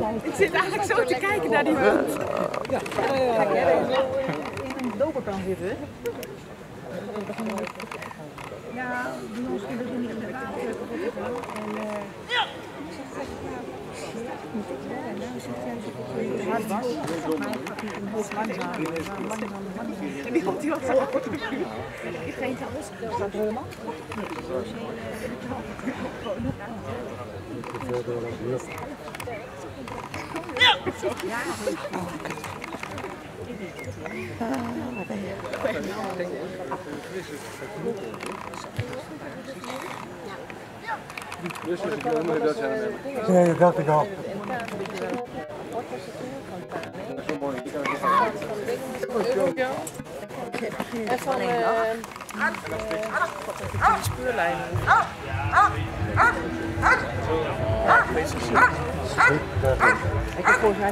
Ik zit eigenlijk zo te kijken naar die hond. Er zo in een doper kan zitten. Ja, misschien dat je niet inderdaad En eh, hard was, maar ik pak niet. Langzaam, langzaam. En die hond die was zo Geen trouwens, dat staat helemaal. Nee, dat dacht ik al. Van speurlijnen. Ik heb volgens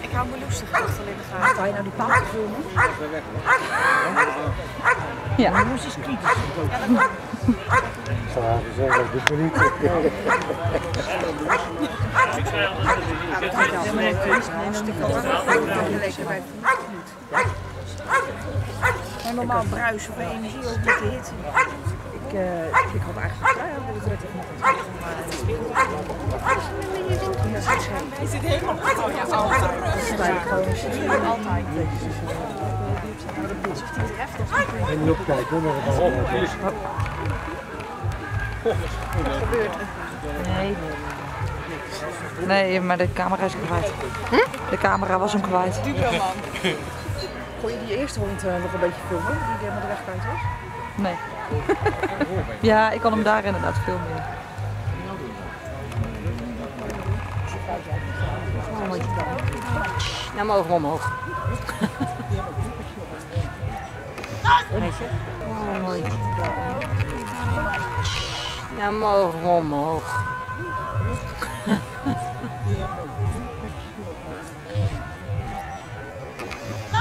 Ik hou me lustig achter in de gaten. Ga je nou die paard filmen? Ja. Maar moest eens kritisch. Maar normaal bruisen of energie ook met de hitte. Ik, uh, ik had eigenlijk vrij aan het redden met het helemaal achter je auto. Altijd. En niet opkijken hoor, maar het Nee. Nee, maar de camera is hem kwijt. De camera was hem kwijt. Kon je die eerste hond uh, nog een beetje filmen, die helemaal de weg kwijt was? Nee. Ja, ik kan hem daar inderdaad filmen. Nou mogen we omhoog. Weet je? Oh, mooi. Nou mogen we omhoog.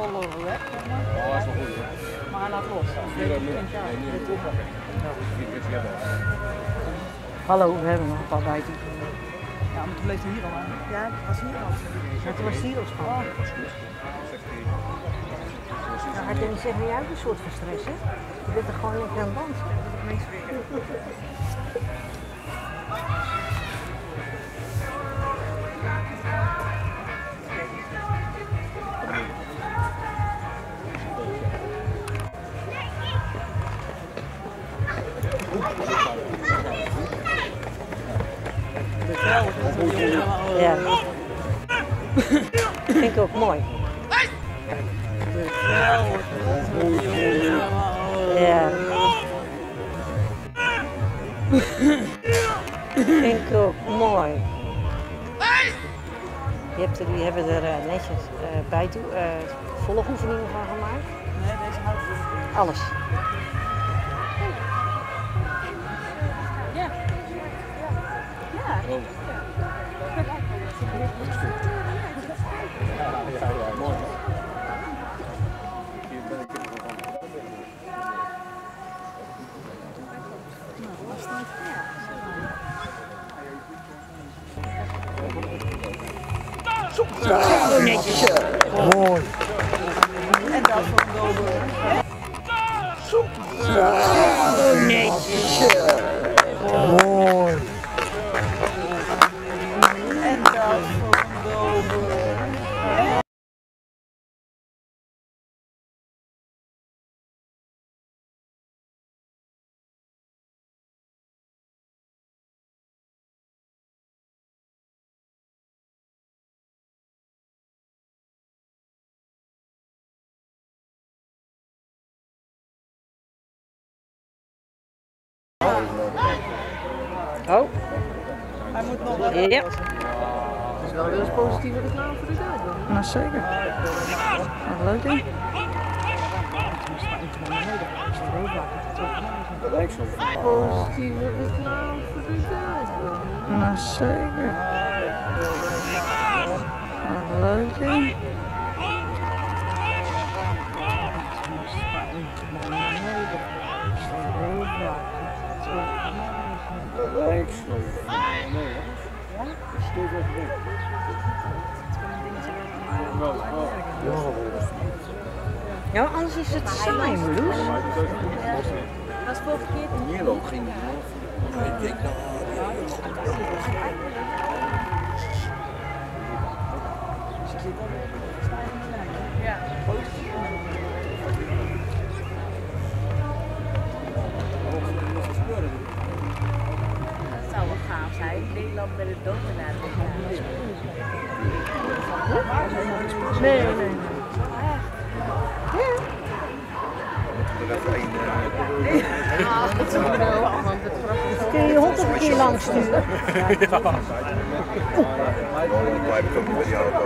Weet je? Maar hij laat los. Hallo, we hebben nog een paar bijten. Ja, maar toen bleef hij hier al aan. Ja, het was hier al. Ja, toen was hier al schoon. Nou, hij kan niet zeggen, jij hebt een soort van stress, hè? Je bent er gewoon lekker aan het dansen. Ja. Vind ik ook mooi. Ja. Vind ik ook mooi. Je hebt er, die hebben er eh, netjes eh, bij toe eh volgoefeningen van gemaakt. Nee, deze houdt Alles. Mooi. En dat van Dober. Mooi. Oh. Hij moet nog Ja. Dat is wel weer eens positieve reclame voor de duivel. Nou zeker. Wat leuk hè? Positieve reclame voor de duivel. Nou zeker. Wat leuk hè? Ja, anders is het saai, Marloes. Dat is voor verkeerd. Dat Nederland met het dodenaar. Nee, nee, nee. Kun je hond nog een keer langs sturen? Blijf ik ook niet bij die auto.